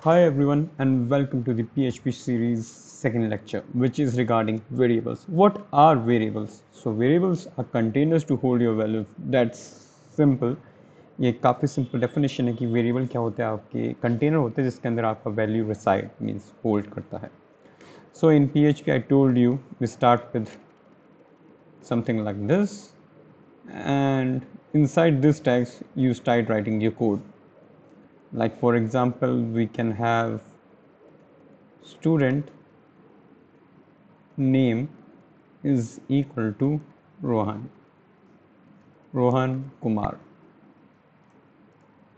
Hi everyone and welcome to the PHP series second lecture which is regarding variables. What are variables? So variables are containers to hold your value. That's simple. ये काफ़ी simple definition है कि variable क्या होता है आपके container होते हैं जिसके अंदर आपका वैल्यू रिसाइड मींस होल्ड करता है so in P H P I told you we start with something like this and inside this text you start writing your code like for example we can have student name is equal to Rohan. Rohan Kumar.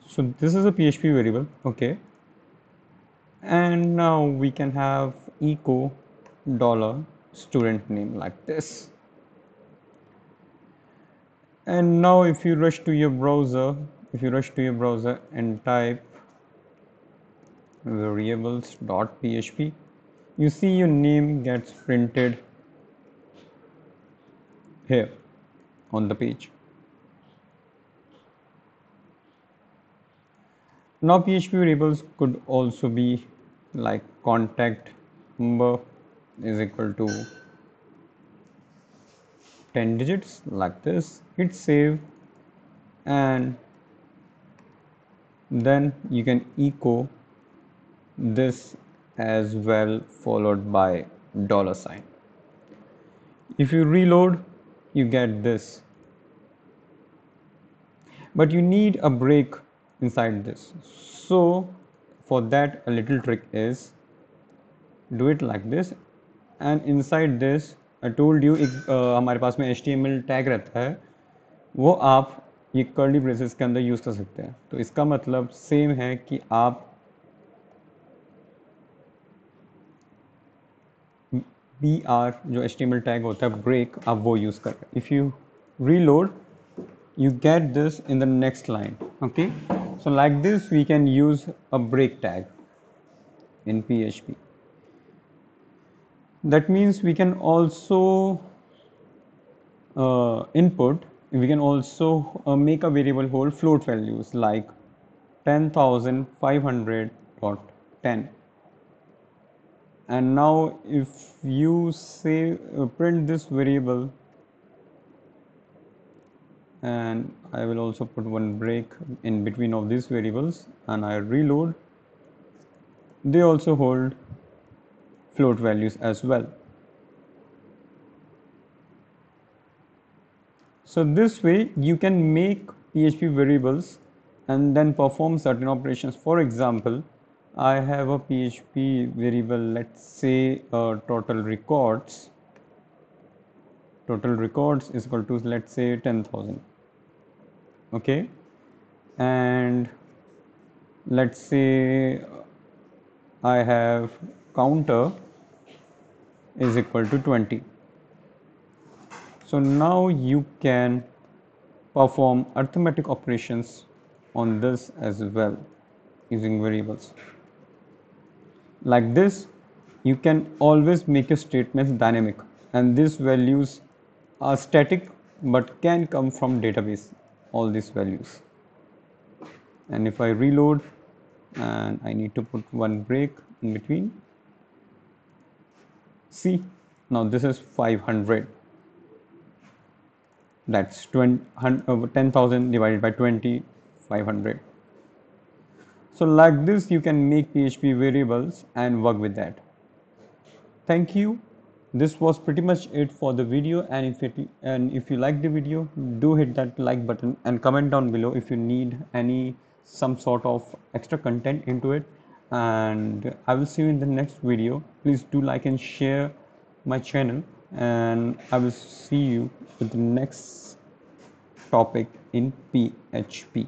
So this is a PHP variable okay? And now we can have echo dollar student name like this. And now if you rush to your browser if you rush to your browser and type variables.php you see your name gets printed here on the page. Now php variables could also be like contact number is equal to 10 digits like this. Hit save and then you can echo this as well followed by dollar sign if you reload you get this but you need a break inside this so for that a little trick is do it like this and inside this I told you एक uh, हमारे पास में H tag रहता है वो आप ये curly braces के अंदर यूज़ कर सकते हैं। तो इसका मतलब सेम है कि आप बी आर जो H T M L tag होता है ब्रेक आप वो यूज़ कर if you reload you get this in the next line okay so like this we can use a break tag in P H P that means we can also input we can also uh, make a variable hold float values like 10500.10 and now if you say uh, print this variable and I will also put one break in between of these variables and I reload they also hold float values as well So this way you can make PHP variables and then perform certain operations. For example, I have a PHP variable, let's say uh, total records. Total records is equal to let's say 10,000. Okay. And let's say I have counter is equal to 20 so now you can perform arithmetic operations on this as well using variables. Like this you can always make your statements dynamic and these values are static but can come from database all these values. And if I reload and I need to put one break in between. See now this is 500 that's uh, 10,000 divided by 20 500 so like this you can make php variables and work with that. Thank you. This was pretty much it for the video. And if it and if you like the video do hit that like button and comment down below if you need any some sort of extra content into it. And i will see you in the next video. Please do like and share my channel and I will see you with the next topic in PHP.